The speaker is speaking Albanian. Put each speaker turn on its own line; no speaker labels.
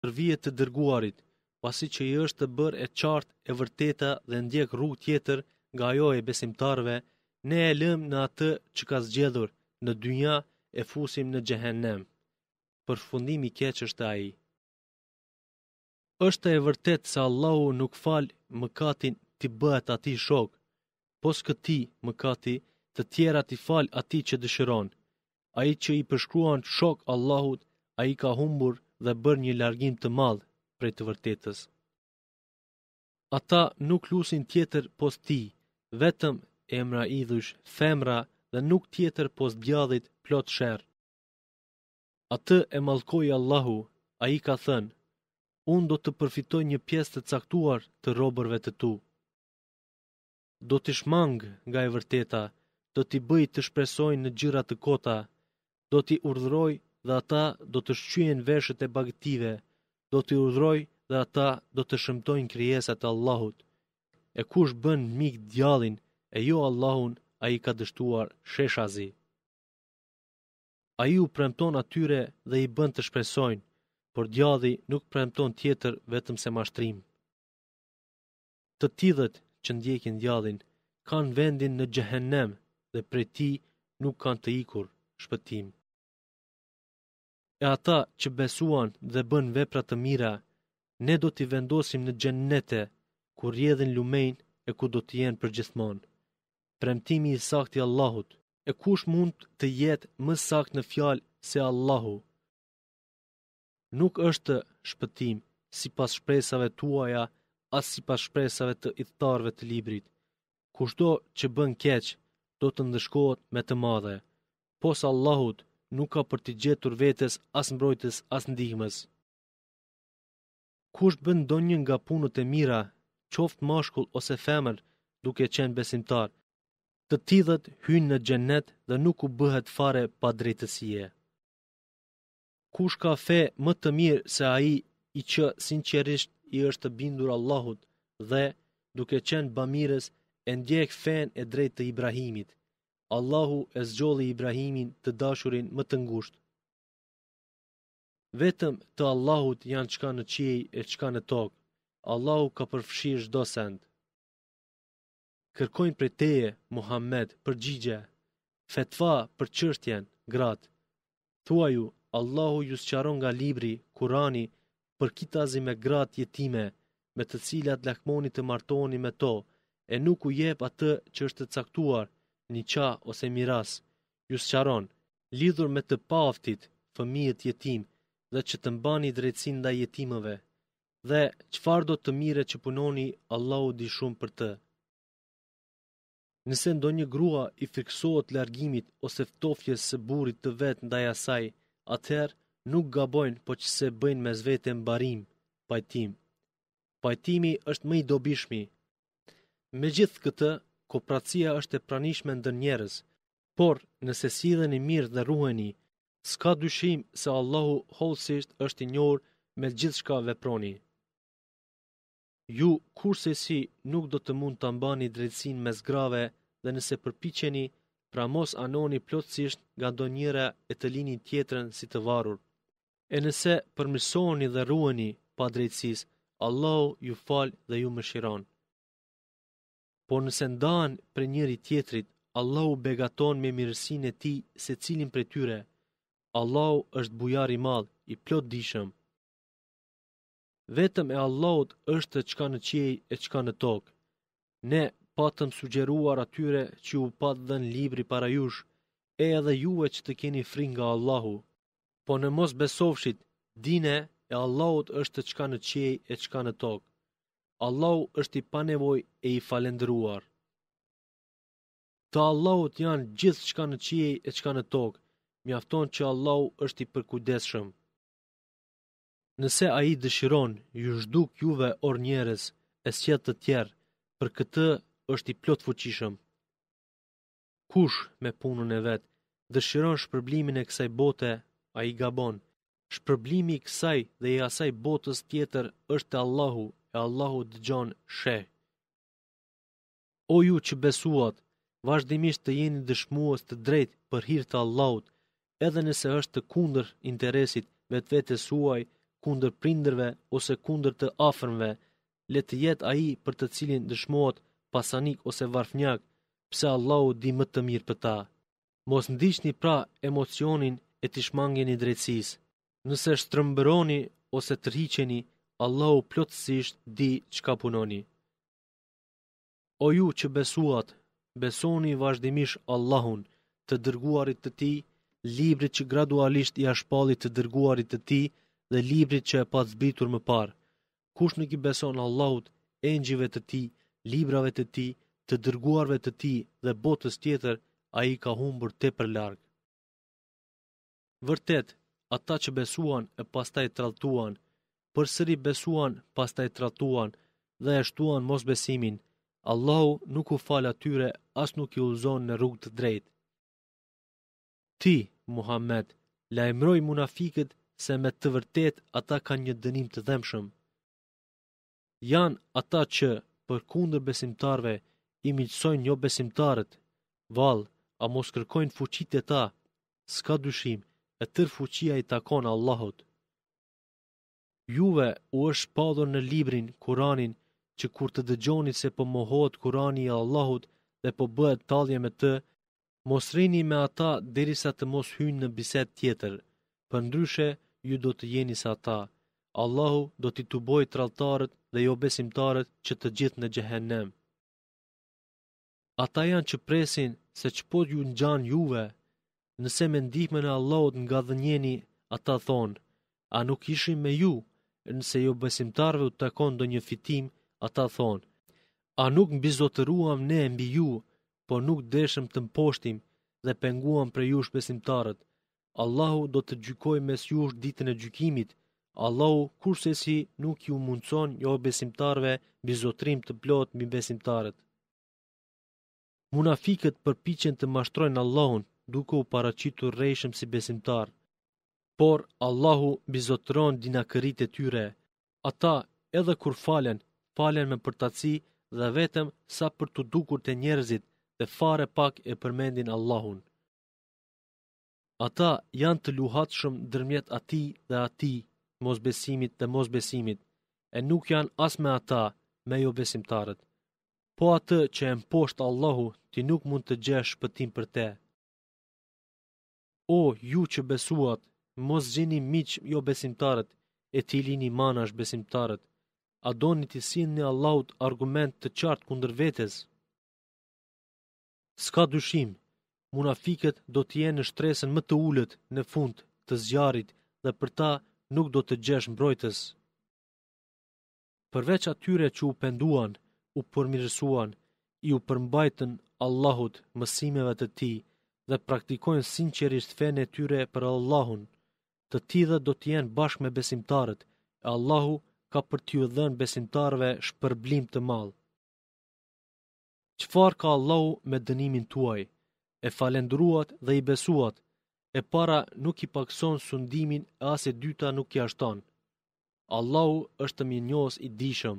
për vijet të dërguarit, pasi që i është bërë e qartë e vërteta dhe ndjek rrugë tjetër nga ajo e besimtarëve, ne e lëmë në atë që ka zgjedhur në dynja e fusim në xhehenem. Përfundim i keq është ai. Është e vërtetë se Allahu nuk fal mëkatin t'i bëhet atij shok, pos këtij mëkati të tjera t'i falë atij që dëshiron. Ai që i përshkruan shok Allahut, ai ka humbur dhe bërë një largim të madh prej të vërtetës. Ata nuk lusin tjetër pos tij, vetëm emra idhujsh femra dhe nuk tjetër pos djallit plot sherr. Atë e mallkoi Allahu, ai ka thënë, unë do të përfitoj një pjesë të caktuar të robërve të tu. do t'i shmang nga e vërteta, do t'i bëj të shpresojnë në gjëra të kota, do t'i urdhëroj dhe ata do të shqyejnë veshët e bagëtive, do t'i urdhëroj dhe ata do të shëmtojnë krijesat e Allahut. E kush bën mik djallin e jo Allahun, ai ka dështuar sheshazi. Ai u premton atyre dhe i bën të shpresojnë, por djalli nuk premton tjetër vetëm se mashtrim. Të tillët që ndjekin djallin kanë vendin në Xhehenem dhe prej tij nuk kanë të ikur, shpëtim. E ata që besuan dhe bënë vepra të mira, ne do t'i vendosim në xhennete, ku rrjedhin lumenj e ku do të jenë përgjithmonë. Premtimi i saktë i Allahut, e kush mund të jetë më saktë në fjalë se Allahu? Nuk është shpëtim sipas shpresave tuaja, as sipas shpresave të ithtarëve të librit. Kushdo që bën keq, do të ndëshkohet me të madhe. Pos Allahut nuk ka për t'i gjetur vetes as mbrojtës as ndihmës. Kush bën ndonjë nga punët e mira, qoftë mashkull ose femër, duke qenë besimtar, të tillët hyjnë në xhennet dhe nuk u bëhet fare padrejtësi. Kush ka fe më të mirë se ai që sinqerisht i është bindur Allahut dhe duke qenë bamirës e ndjek fenë e drejtë të Ibrahimit. Allahu e zgjodhi Ibrahimin të dashurin më të ngushtë. Vetëm të Allahut janë ç'ka në qiej e ç'ka në tokë. Allahu ka përfshirë çdo send. kërkojnë prej teje, Muhammed, përgjigje, fetva për çështjen, gratë. Thuaju, Allahu ju sqaron nga libri, Kurani, përkitazi me gratë jetime, me të cilat lakmoni të martoheni me to, e nuk u jepni atë që është caktuar, niqah ose miras, ju sqaron, lidhur me të paaftit, fëmijët jetimë, dhe që të mbani drejtësinë ndaj jetimëve, Dhe çfarëdo të mire që punoni, Allahu di shumë për të. Nëse ndonjë grua i frikësohet largimit ose ftofjes së burrit të vet ndaj asaj, atëherë nuk gabojnë, po që se bëjnë mes vete mbarim, pajtim. Pajtimi është më i dobishmi. Megjithëkëtë, koprracia është e pranishme ndër njerëz, por nëse silleni mirë dhe ruheni, S'ka dyshim se Allahu hollësisht është i njohur me gjithçka veproni. Ju kurrsesi nuk do të mund të mbani drejtësinë mes grave edhe nëse përpiqeni, pra mos anoni plotësisht nga ndonjëra e të lini tjetrën si të varur. E nëse përmirësoheni dhe ruheni padrejtësisë, Allahu ju fal dhe ju mëshiron. Por nëse ndahen prej njëri tjetrit, Allahu begaton me mirësinë e Tij secilin prej tyre. Allahu është Bujar i Madh, i Plotdijshëm. Vetëm e Allahut është çka në qiej e çka në tokë. Ne patëm sugjeruar atyre që u pat dhënë libri para jush, e edhe juve që të keni frikë nga Allahu. Po në mos besofshit, dine, e Allahut është çka në qiej e çka në tokë. Allahu është i panevojë e i falënderuar. Të Allahut janë gjithçka në qiej e çka në tokë, mjafton që Allahu është i përkujdesshëm. Nëse ai dëshiron, ju zhduk juve or njerëz e sjell të tjerë, për këtë është i plotfuqishëm. Kush, me punën e vet, dëshiron shpërblimin e kësaj bote, ai gabon. Shpërblimi i kësaj dhe i asaj botës tjetër është te Allahu, e Allahu dëgjon, sheh. O ju që besuat, vazhdimisht të jeni dëshmues të drejtë për hir të Allahut, edhe nëse është kundër interesit vetvetes suaj, kundër prindërve ose kundër të afërmve, le të jetë ai për të cilin dëshmohet, pasanik ose varfnjak, pse Allahu di më të mirë për ta. Mos ndiqni pra emocionin e t'i shmangeni drejtësisë. Nëse shtrëmbëroni ose tërhiqeni, Allahu hollësisht di çka punoni. O ju që besuat, besoni vazhdimisht Allahun, të dërguarit të tij, librit që gradualisht ia shpalli të dërguarit të tij dhe librit që e pat zbritur më parë. Kush nuk i beson Allahut, engjëve të tij, librave të tij, të dërguarve të tij dhe botës tjetër, ai ka humbur tepër larg. Vërtet, ata që besuan e pastaj tradhtuan, përsëri besuan, pastaj tradhtuan dhe e shtuan mosbesimin, Allahu nuk u fal atyre as nuk i udhëzon në rrugë të drejtë. Ti, Muhammed, lajmëroji munafikët se me të vërtetë ata kanë një dënim të dhembshëm. Janë ata që, përkundër besimtarëve, i miqësojnë jobesimtarët. Vallë, a mos kërkojnë fuqi te ta? S'ka dyshim, e tërë fuqia i takon Allahut. Juve u është shpallur në librin, Kur'anin, që kur të dëgjoni se po mohohet Kur'ani i Allahut dhe po bëhet tallje me të, Mos rrini me ata derisa të mos hyjnë në bisedë tjetër, përndryshe ju do të jeni si ata. Allahu do t'i tubojë tradhtarët dhe jobesimtarët që të gjithë në xhehenem. Ata janë që presin se ç'po ju ngjan juve. Nëse me ndihmën e Allahut ngadhënjeni, ata thonë: A nuk ishim me ju? Nëse jobesimtarëve u takon ndonjë fitim, ata thonë: A nuk mbizotëruam ne mbi ju? por nuk deshëm të mposhtim dhe penguam prej jush besimtarët. Allahu do të gjykojë mes jush ditën e gjykimit. Allahu kurrsesi nuk iu mundëson jobesimtarëve mbizotërim të plotë mbi besimtarët. Munafikët përpiqen të mashtrojnë Allahun duke u paraqitur rrejshëm si besimtarë, por Allahu mbizotëron dinakëritë e tyre, Ata edhe kur falen, falen me përtaci dhe vetëm sa për t'u dukur te njerëzit dhe fare pak e përmendin Allahun. Ata janë të luhatshëm ndërmjet atij dhe atij, mosbesimit dhe mosbesimit, e nuk janë as me ata, me jobesimtarët. Po atë që e mposht Allahu, ti nuk mund t'i gjesh shpëtim për te. O ju që besuat, mos gjeni miq jobesimtarët, e t'i lini manash besimtarët. A doni t'i sillni Allahut argument të qartë kundër vetes? S'ka dyshim, munafikët do të jenë në shtresën më të ulët në fund të zjarrit dhe për ta nuk do të gjesh mbrojtës. përveç atyre që u penduan, u përmirësuan, iu përmbajtën Allahut, mësimeve të Tij dhe praktikojnë sinqerisht fenë e tyre për Allahun. Të tillët do të jenë bashkë me besimtarët, e Allahu ka për t'ju dhënë besimtarëve shpërblim të madh. Çfarë ka Allahu me dënimin tuaj? E falendëruat dhe i besuat, e para nuk i pakëson sundimin e as e dyta nuk ia shton. Allahu është Mirënjohës i Dijshëm.